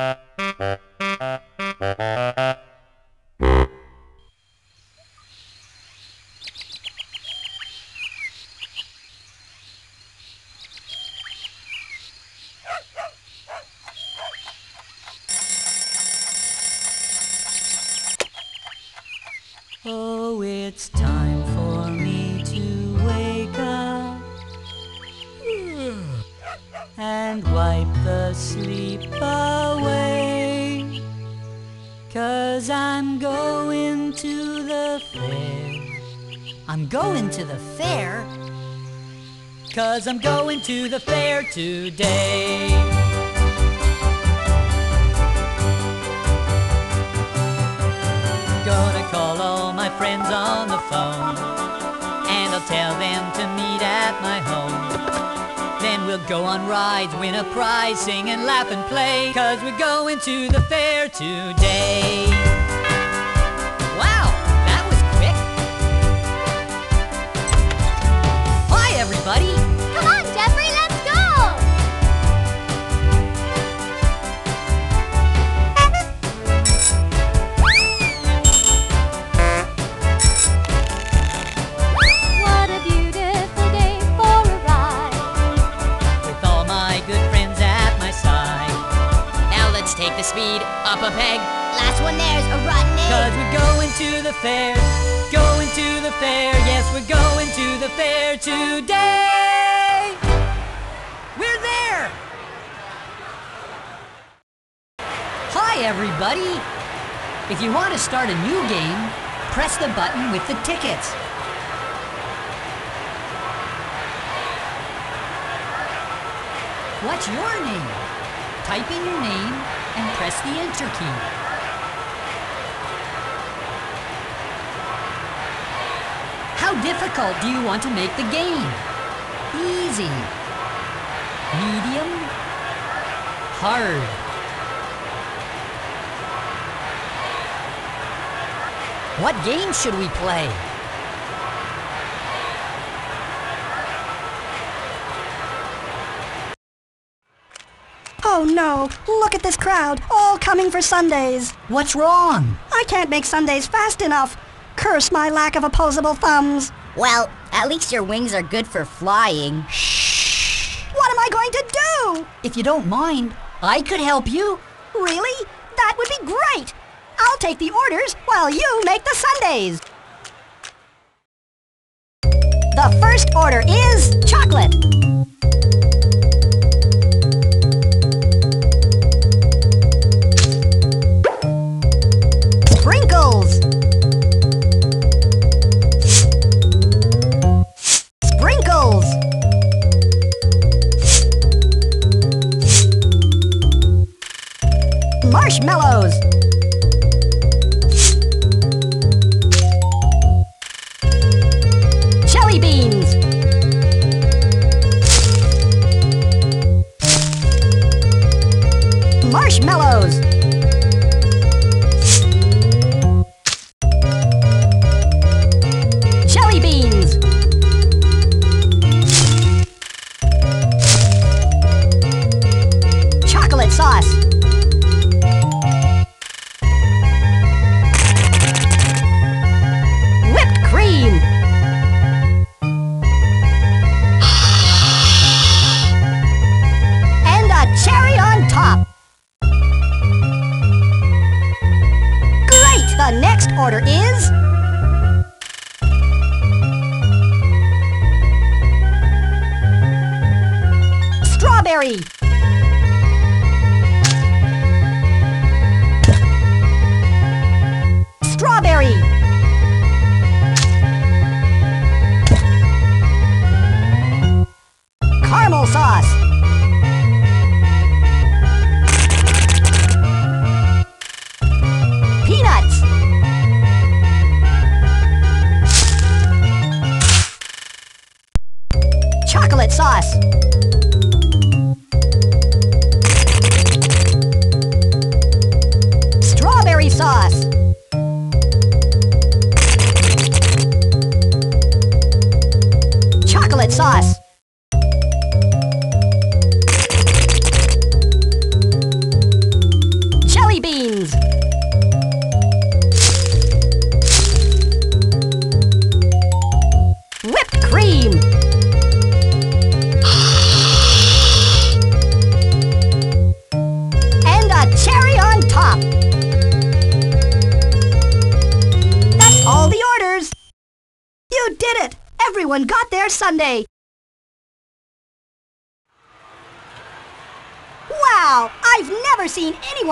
Oh, to the fair today. Gonna call all my friends on the phone And I'll tell them to meet at my home Then we'll go on rides, win a prize, sing and laugh and play Cause we're going to the fair today If you want to start a new game, press the button with the tickets. What's your name? Type in your name and press the enter key. How difficult do you want to make the game? Easy. Medium. Hard. What game should we play? Oh no, look at this crowd, all coming for sundaes. What's wrong? I can't make sundaes fast enough. Curse my lack of opposable thumbs. Well, at least your wings are good for flying. Shh! What am I going to do? If you don't mind, I could help you. Really? That would be great. I'll take the orders while you make the sundaes. The first order is chocolate.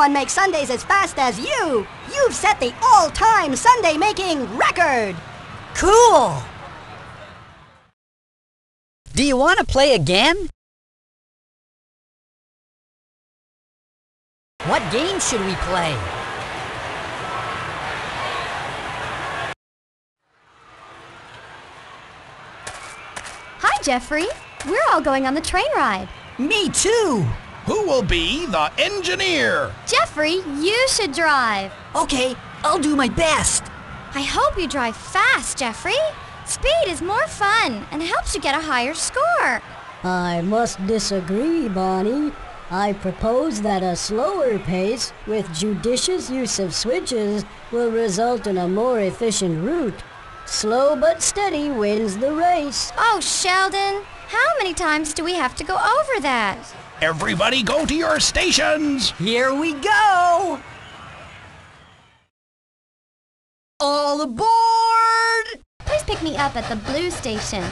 Anyone make sundaes as fast as you! You've set the all-time sundae making record! Cool! Do you want to play again? What game should we play? Hi, Geoffrey. We're all going on the train ride. Me too! Who will be the engineer? Geoffrey, you should drive. Okay, I'll do my best. I hope you drive fast, Geoffrey. Speed is more fun and helps you get a higher score. I must disagree, Bonnie. I propose that a slower pace with judicious use of switches will result in a more efficient route. Slow but steady wins the race. Oh, Sheldon, how many times do we have to go over that? Everybody go to your stations! Here we go! All aboard! Please pick me up at the blue station.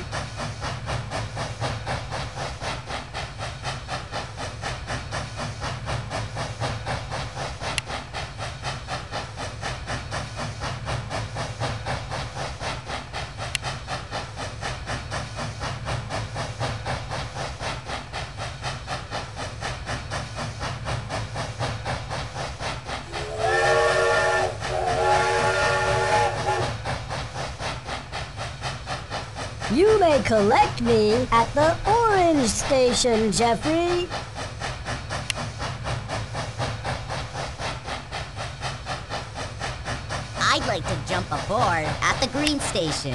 You may collect me at the orange station, Geoffrey. I'd like to jump aboard at the green station.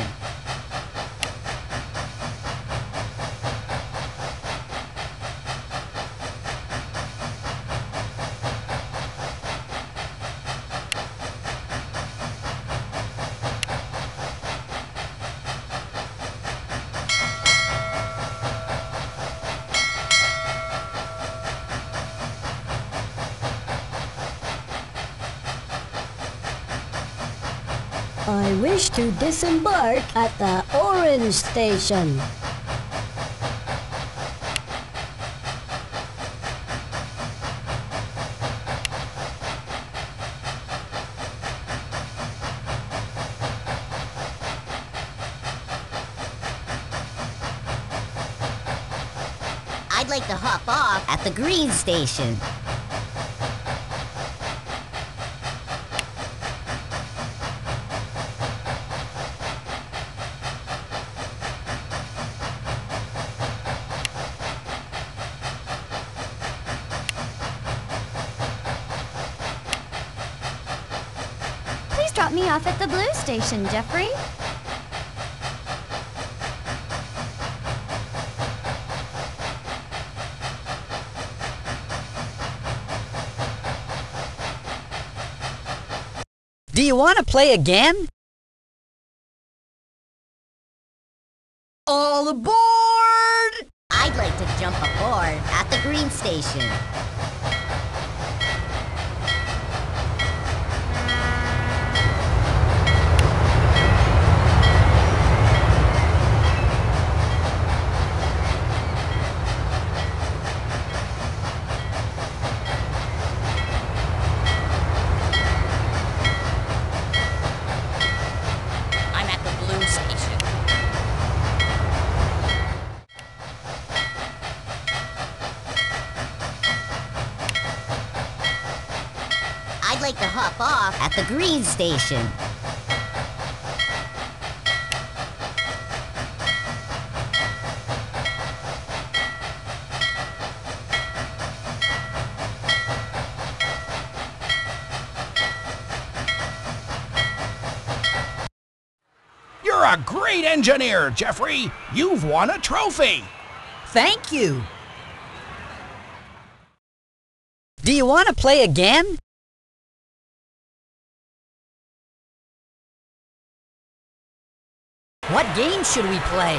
I wish to disembark at the orange station. I'd like to hop off at the green station. Please drop me off at the blue station, Geoffrey. Do you want to play again? All aboard! I'd like to jump aboard at the green station. I'm at the blue station. I'd like to hop off at the green station. You're a great engineer, Geoffrey! You've won a trophy! Thank you. Do you want to play again? Game should we play?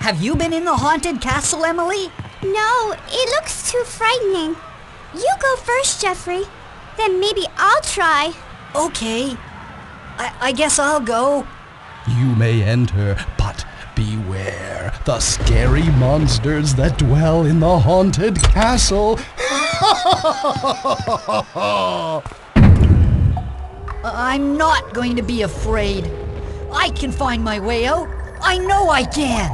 Have you been in the haunted castle, Emily? No, it looks too frightening. You go first, Geoffrey. Then maybe I'll try. Okay. I, I guess I'll go. You may enter, but beware the scary monsters that dwell in the haunted castle. I'm not going to be afraid. I can find my way out. I know I can.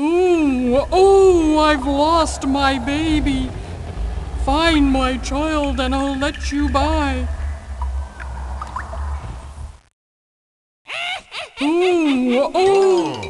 Ooh, I've lost my baby. Find my child and I'll let you by. Ooh, oh.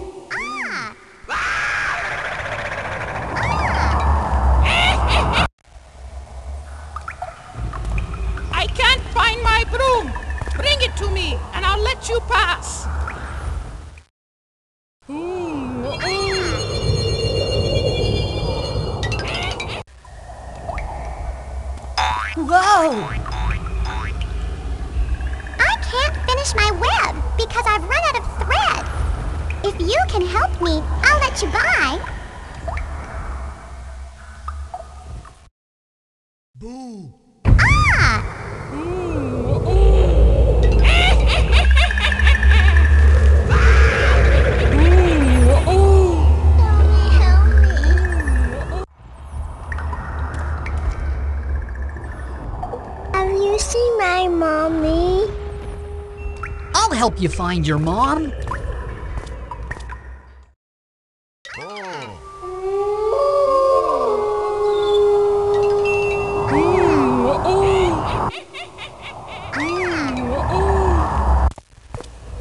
Help you find your mom.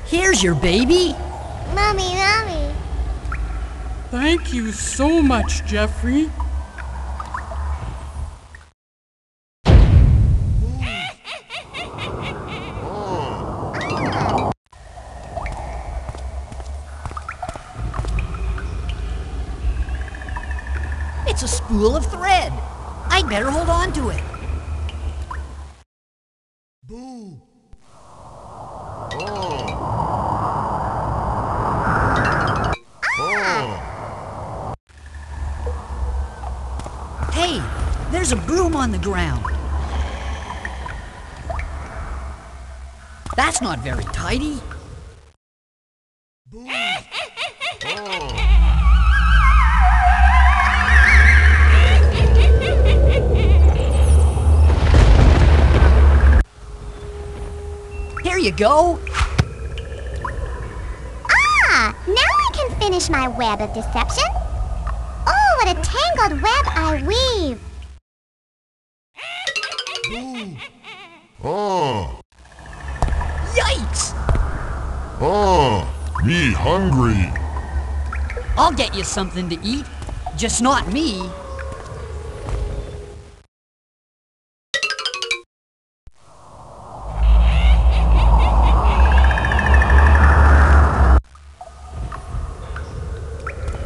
Here's your baby. Mommy, mommy. Thank you so much, Geoffrey. It's a spool of thread. I'd better hold on to it. Hey, there's a broom on the ground. That's not very tidy. Here you go. Ah, now I can finish my web of deception. Oh, what a tangled web I weave. Oh, Yikes! oh, me hungry. I'll get you something to eat. Just not me.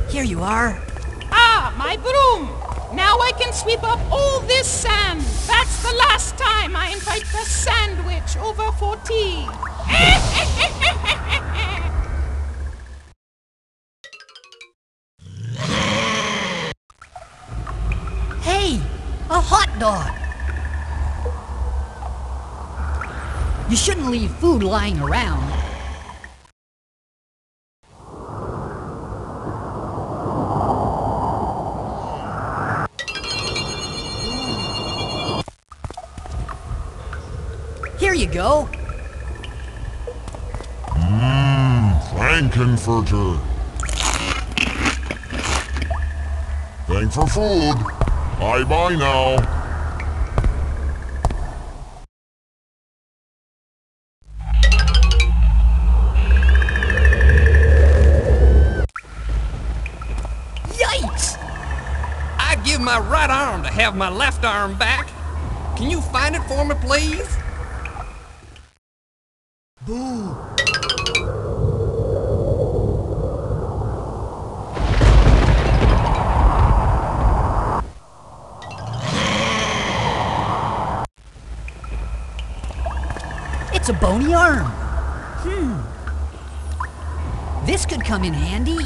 Here you are. Ah, my broom. Now I can sweep up all this sand. That's the last time I invite the sandwich over for tea. Hey, a hot dog. You shouldn't leave food lying around. Frankenfurter. Thank for food. Bye bye now. Yikes! I'd give my right arm to have my left arm back. Can you find it for me, please? What's a bony arm? Hmm. This could come in handy.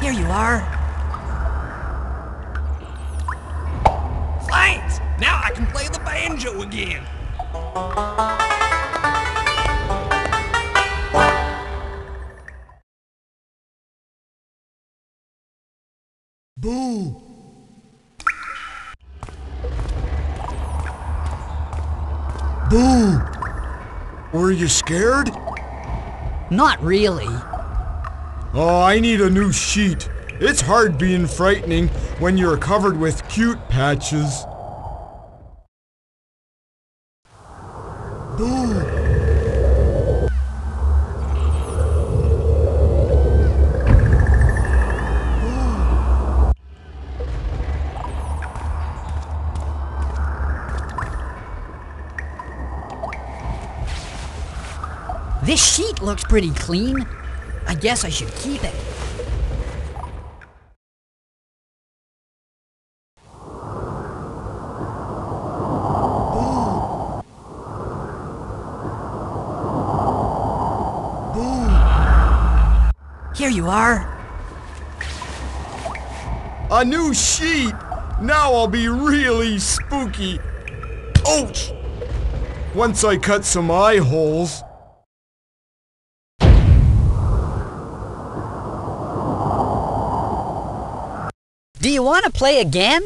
Here you are. Thanks! Now I can play the banjo again. Boo! Boo! Were you scared? Not really. Oh, I need a new sheet. It's hard being frightening when you're covered with cute patches. Looks pretty clean. I guess I should keep it. Here you are. A new sheet! Now I'll be really spooky. Ouch! Once I cut some eye holes. Do you want to play again?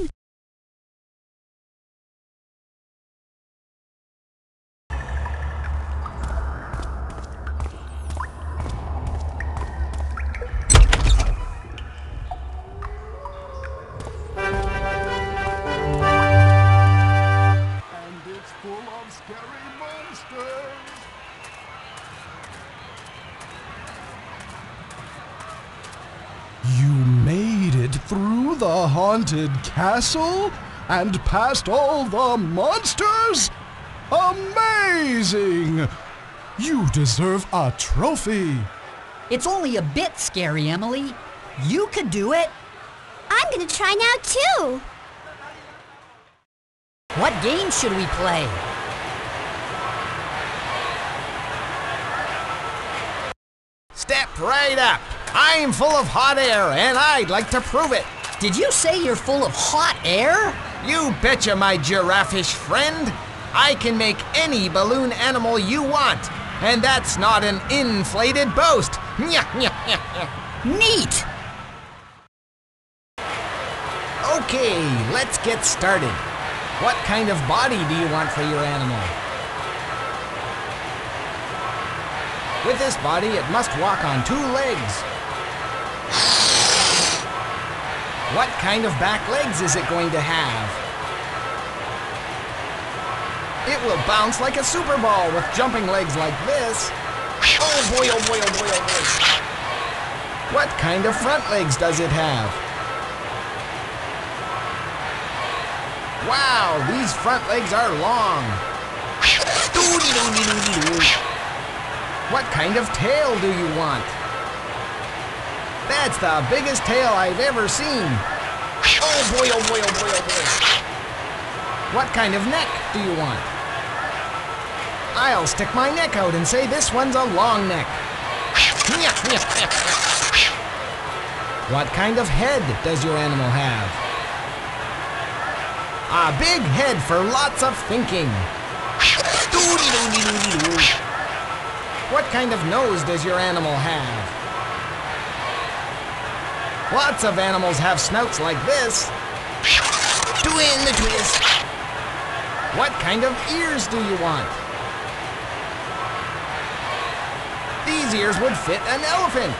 Haunted castle and past all the monsters? Amazing! You deserve a trophy. It's only a bit scary, Emily. You could do it. I'm gonna try now too. What game should we play? Step right up. I'm full of hot air, and I'd like to prove it. Did you say you're full of hot air? You betcha, my giraffish friend. I can make any balloon animal you want, and that's not an inflated boast. Neat! Okay, let's get started. What kind of body do you want for your animal? With this body, it must walk on two legs. What kind of back legs is it going to have? It will bounce like a super ball with jumping legs like this. Oh boy, oh boy, oh boy, oh boy. What kind of front legs does it have? Wow, these front legs are long. What kind of tail do you want? That's the biggest tail I've ever seen. Oh boy, oh boy, oh boy, oh boy. What kind of neck do you want? I'll stick my neck out and say this one's a long neck. What kind of head does your animal have? A big head for lots of thinking. What kind of nose does your animal have? Lots of animals have snouts like this. Doing the twist. What kind of ears do you want? These ears would fit an elephant.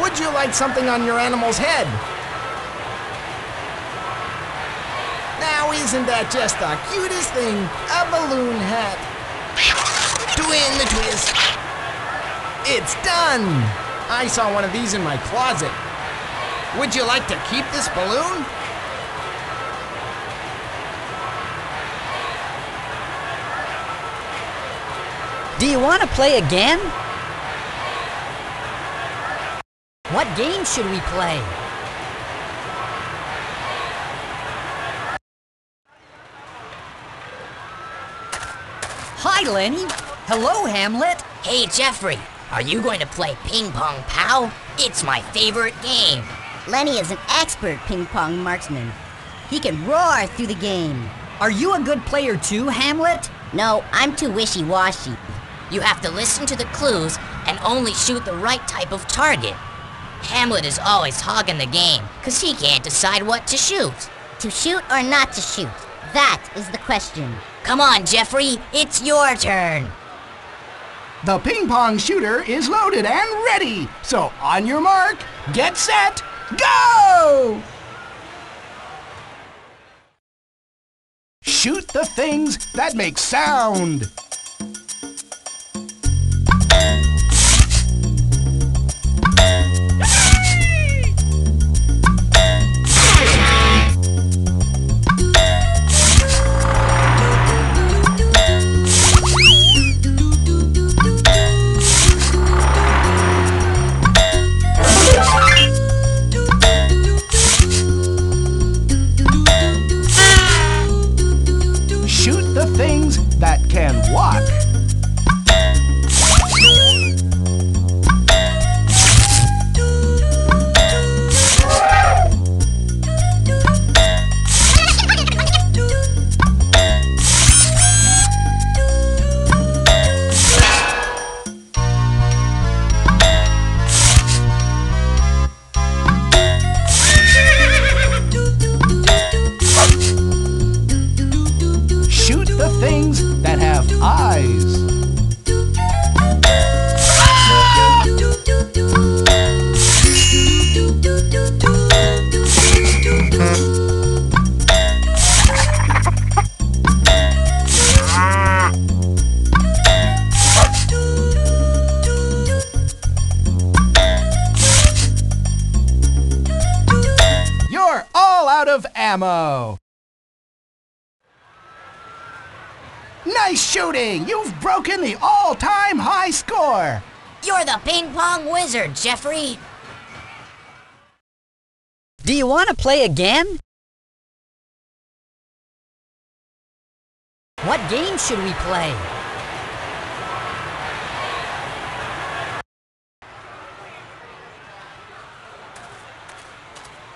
Would you like something on your animal's head? Now isn't that just the cutest thing? A balloon hat. Doing the twist. It's done! I saw one of these in my closet. Would you like to keep this balloon? Do you want to play again? What game should we play? Hi, Lenny. Hello, Hamlet. Hey, Geoffrey are you going to play ping pong pow? It's my favorite game. Lenny is an expert ping pong marksman. He can roar through the game. Are you a good player too, Hamlet? No, I'm too wishy-washy. You have to listen to the clues and only shoot the right type of target. Hamlet is always hogging the game, cause he can't decide what to shoot. To shoot or not to shoot? That is the question. Come on, Geoffrey, it's your turn. The ping pong shooter is loaded and ready. So on your mark, get set, go! Shoot the things that make sound. Ammo. Nice shooting! You've broken the all-time high score! You're the ping pong wizard, Geoffrey. Do you want to play again? What game should we play?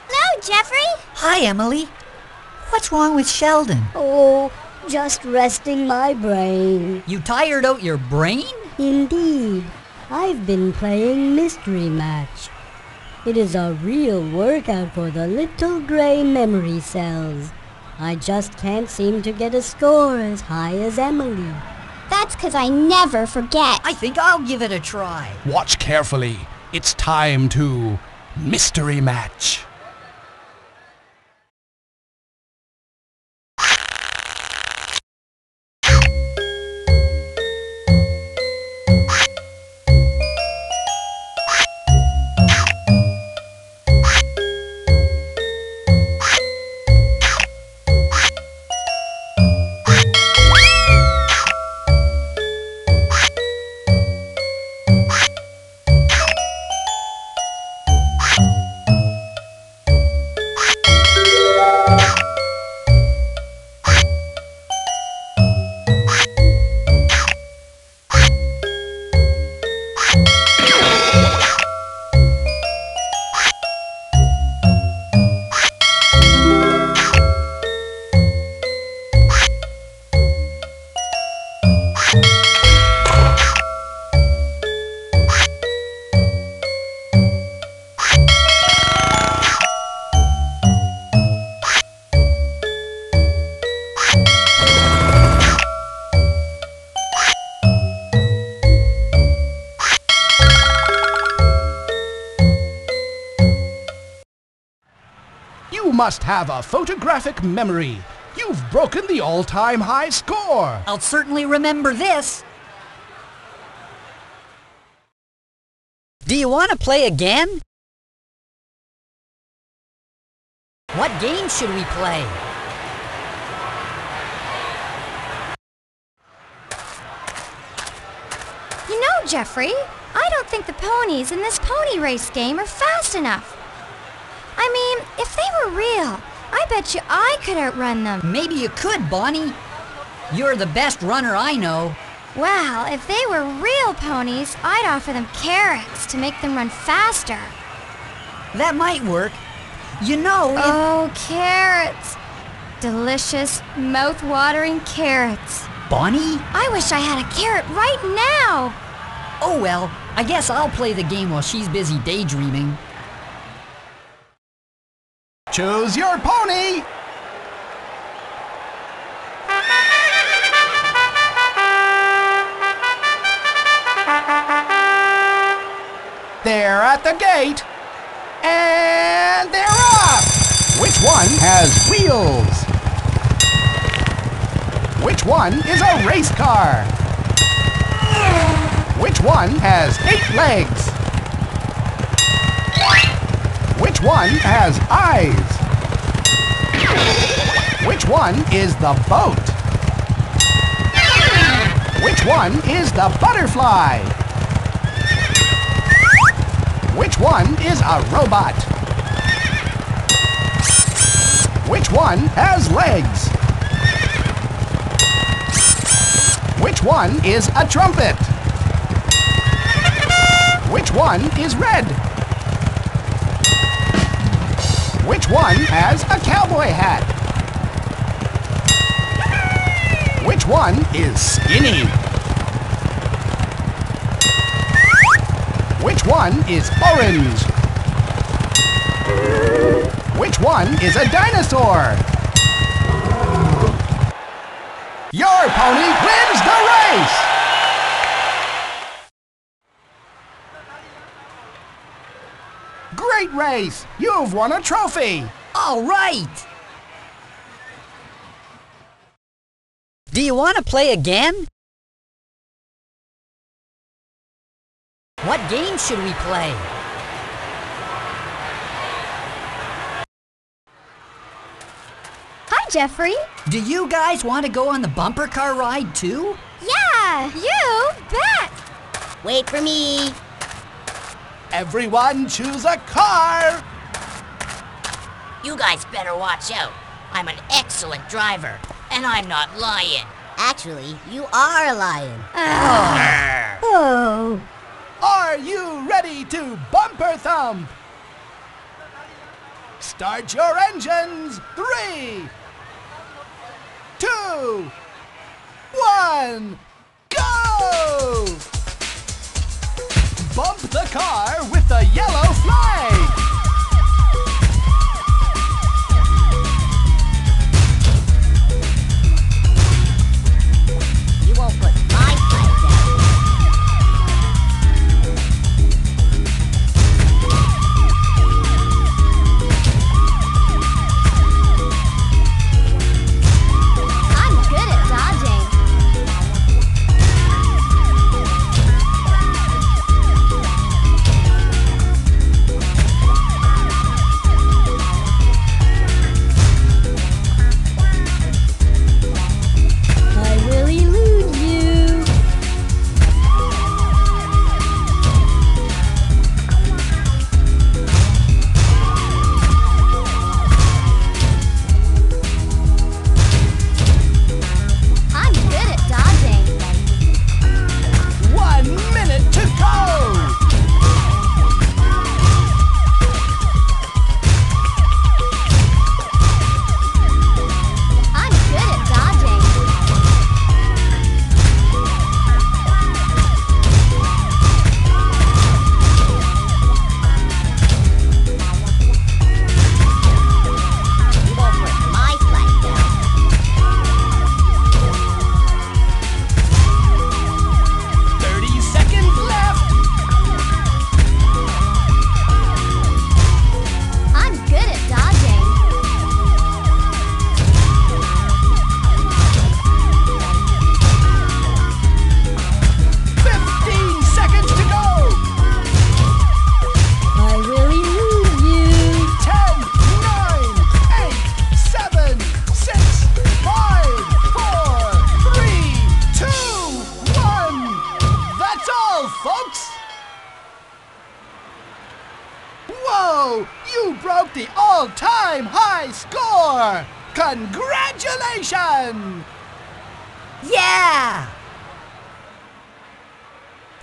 Hello, Geoffrey. Hi, Emily. What's wrong with Sheldon? Oh, just resting my brain. You tired out your brain? Indeed. I've been playing Mystery Match. It is a real workout for the little gray memory cells. I just can't seem to get a score as high as Emily. That's because I never forget. I think I'll give it a try. Watch carefully. It's time to mystery match. Must have a photographic memory. You've broken the all-time high score. I'll certainly remember this. Do you want to play again? What game should we play? You know, Geoffrey. I don't think the ponies in this pony race game are fast enough. I mean, if they were real, I bet you I could outrun them. Maybe you could, Bonnie. You're the best runner I know. Well, if they were real ponies, I'd offer them carrots to make them run faster. That might work. You know, if... Oh, carrots. Delicious, mouth-watering carrots. Bonnie? I wish I had a carrot right now. Oh well, I guess I'll play the game while she's busy daydreaming. Choose your pony! They're at the gate! And they're off! Which one has wheels? Which one is a race car? Which one has eight legs? One has eyes? Which one is the boat? Which one is the butterfly? Which one is a robot? Which one has legs? Which one is a trumpet? Which one is red? Which one has a cowboy hat? Which one is skinny? Which one is orange? Which one is a dinosaur? Your pony wins the race! Great race! You've won a trophy! All right! Do you want to play again? What game should we play? Hi, Geoffrey. Do you guys want to go on the bumper car ride too? Yeah, you bet. Wait for me. Everyone choose a car! You guys better watch out. I'm an excellent driver, and I'm not lying. Actually, you are a ah. lion. Oh. oh. Are you ready to bumper thump? Start your engines! Three, two, one, go! Bump the car with the yellow flag! Whoa! You broke the all-time high score! Congratulations! Yeah!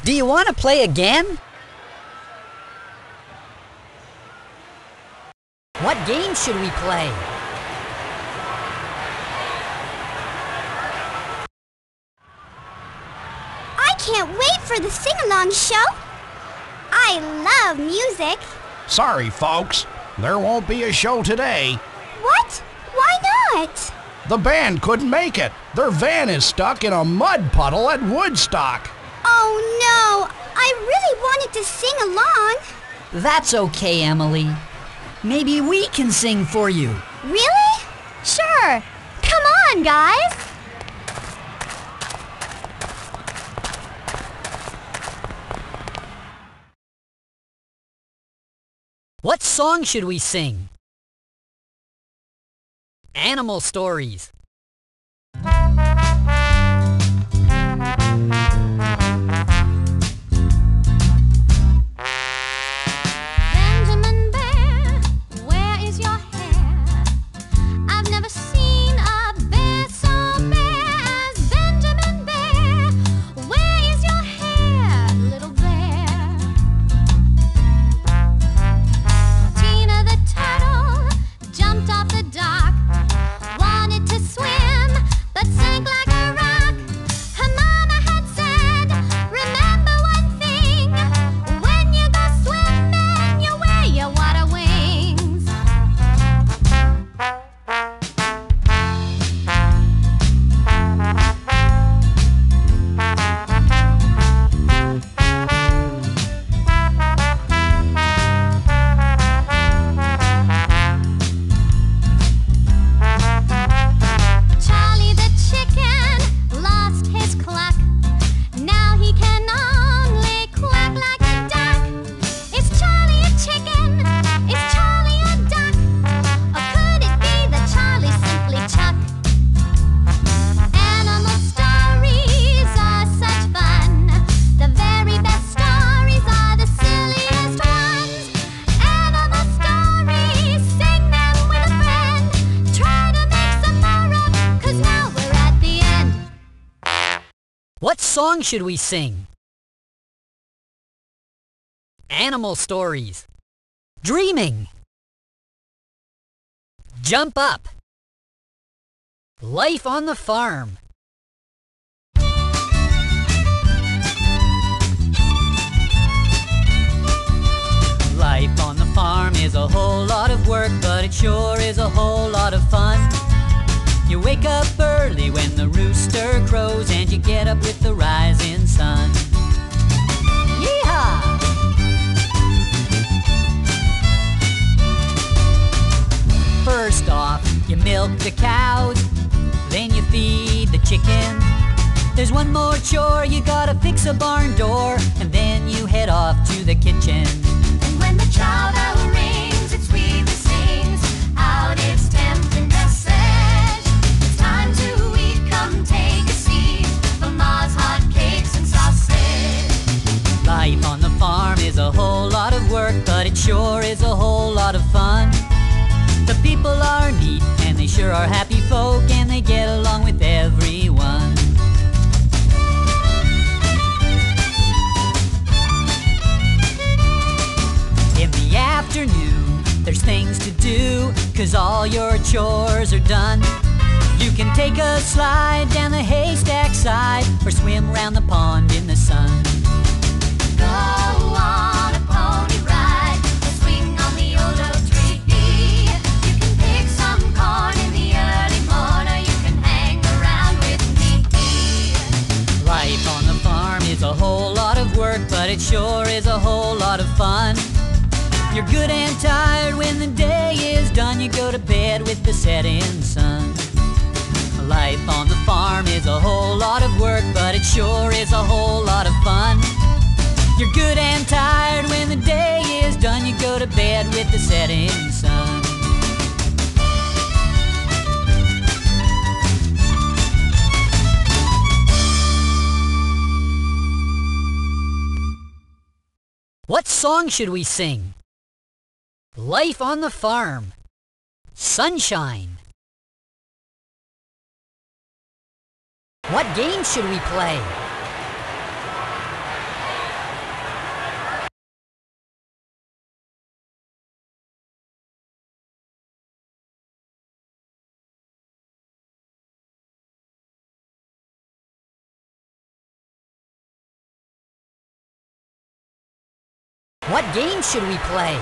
Do you want to play again? What game should we play? I can't wait for the sing-along show. I love music. Sorry, folks. There won't be a show today. What? Why not? The band couldn't make it. Their van is stuck in a mud puddle at Woodstock. Oh no! I really wanted to sing along. That's okay, Emily. Maybe we can sing for you. Really? Sure. Come on, guys. What song should we sing? Animal stories. Song should we sing? Animal stories. Dreaming. Jump up. Life on the farm. Life on the farm is a whole lot of work, but it sure is a whole lot of fun. You wake up early when the rooster crows and you get up with the rising sun. Yeehaw! First off, you milk the cows, then you feed the chicken. There's one more chore, you gotta fix a barn door, and then you head off to the kitchen. And when the bell rings, it sweetly farm is a whole lot of work, but it sure is a whole lot of fun. The people are neat, and they sure are happy folk, and they get along with everyone. In the afternoon, there's things to do, cause all your chores are done. You can take a slide down the haystack side, or swim round the pond in the sun. It sure is a whole lot of fun. You're good and tired when the day is done. You go to bed with the setting sun. Life on the farm is a whole lot of work, but it sure is a whole lot of fun. You're good and tired when the day is done. You go to bed with the setting sun. What song should we sing? Life on the farm. Sunshine. What game should we play? What game should we play?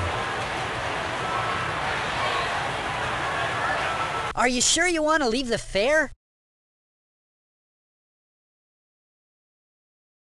Are you sure you want to leave the fair?